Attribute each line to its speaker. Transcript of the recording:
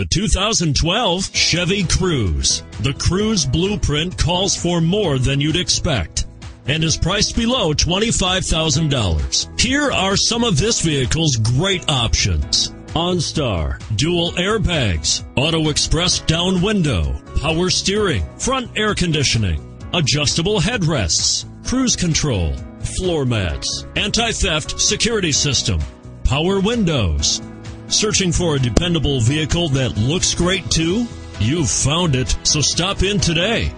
Speaker 1: The 2012 Chevy Cruze. The Cruze blueprint calls for more than you'd expect and is priced below $25,000. Here are some of this vehicle's great options. OnStar, dual airbags, auto express down window, power steering, front air conditioning, adjustable headrests, cruise control, floor mats, anti-theft security system, power windows. Searching for a dependable vehicle that looks great too? You've found it, so stop in today.